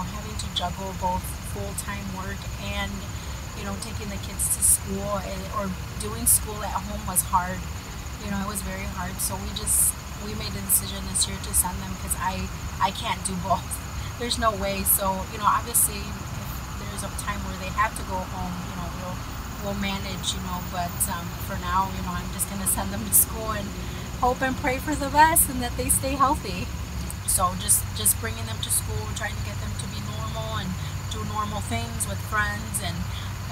know, having to juggle both full time work and, you know, taking the kids to school and, or doing school at home was hard. You know, it was very hard. So we just we made a decision this year to send them because I I can't do both. There's no way. So you know, obviously, if there's a time where they have to go home, you know, we'll we'll manage. You know, but um, for now, you know, I'm just gonna send them to school and hope and pray for the best and that they stay healthy. So just just bringing them to school, trying to get them to be normal and do normal things with friends and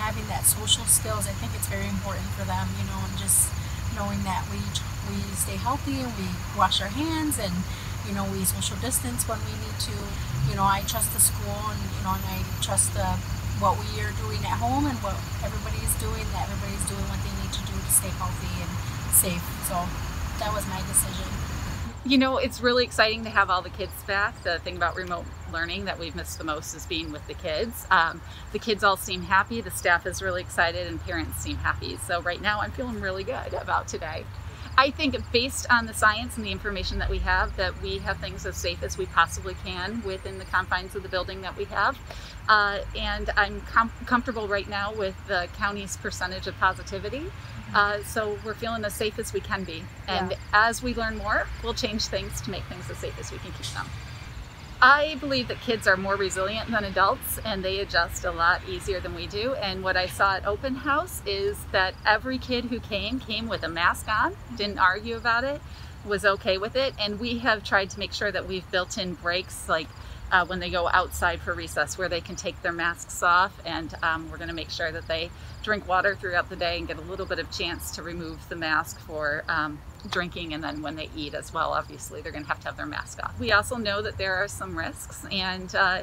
having that social skills. I think it's very important for them, you know, and just knowing that we we stay healthy and we wash our hands and you know we social distance when we need to. You know, I trust the school and you know, and I trust the what we are doing at home and what everybody is doing. That everybody's doing what they need to do to stay healthy and safe. So that was my decision you know, it's really exciting to have all the kids back. The thing about remote learning that we've missed the most is being with the kids. Um, the kids all seem happy, the staff is really excited, and parents seem happy. So right now I'm feeling really good about today. I think based on the science and the information that we have, that we have things as safe as we possibly can within the confines of the building that we have. Uh, and I'm com comfortable right now with the county's percentage of positivity. Uh, so we're feeling as safe as we can be. And yeah. as we learn more, we'll change things to make things as safe as we can keep them. I believe that kids are more resilient than adults and they adjust a lot easier than we do. And what I saw at open house is that every kid who came came with a mask on, didn't argue about it, was okay with it. And we have tried to make sure that we've built in breaks like uh, when they go outside for recess where they can take their masks off and um, we're going to make sure that they drink water throughout the day and get a little bit of chance to remove the mask for um, drinking and then when they eat as well obviously they're going to have to have their mask off. We also know that there are some risks and uh,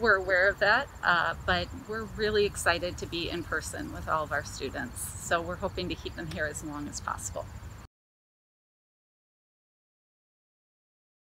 we're aware of that uh, but we're really excited to be in person with all of our students so we're hoping to keep them here as long as possible.